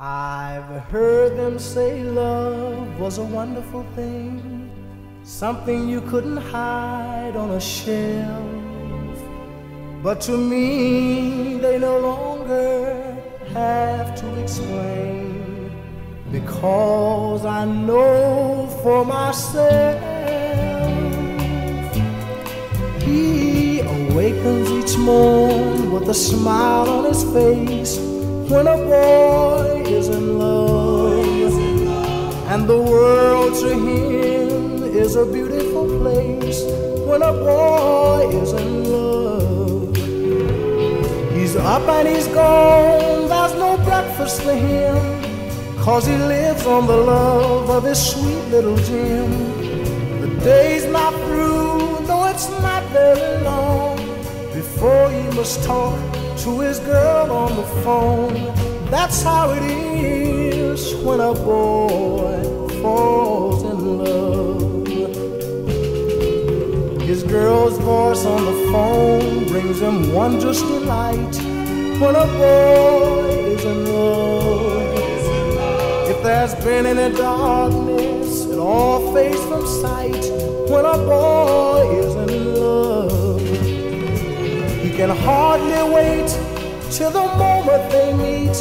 I've heard them say love was a wonderful thing, something you couldn't hide on a shelf. But to me, they no longer have to explain, because I know for myself. He awakens each morn with a smile on his face when a boy is in love, and the world to him is a beautiful place when a boy is in love. He's up and he's gone, there's no breakfast for him, cause he lives on the love of his sweet little Jim. The day's not through, no, it's not very long before he must talk to his girl on the phone. That's how it is when a boy falls in love. His girl's voice on the phone brings him wondrous delight when a boy is in love. If there's been any darkness, it all fades from sight when a boy can hardly wait till the moment they meet,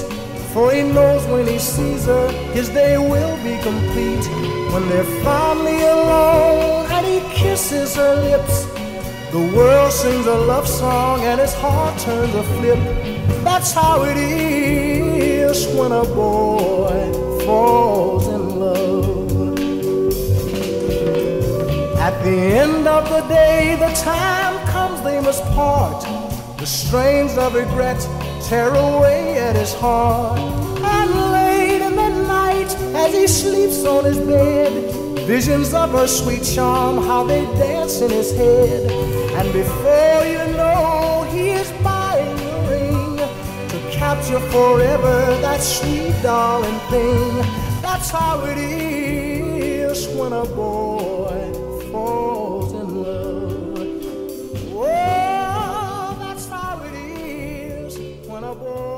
for he knows when he sees her, his day will be complete. When they're finally alone and he kisses her lips, the world sings a love song and his heart turns a flip. That's how it is when a boy falls in love. At the end of the day, the time comes they must part. Strains of regret tear away at his heart. And late in the night, as he sleeps on his bed, visions of her sweet charm, how they dance in his head. And before you know, he is buying a ring to capture forever that sweet darling thing. That's how it is when a boy Cô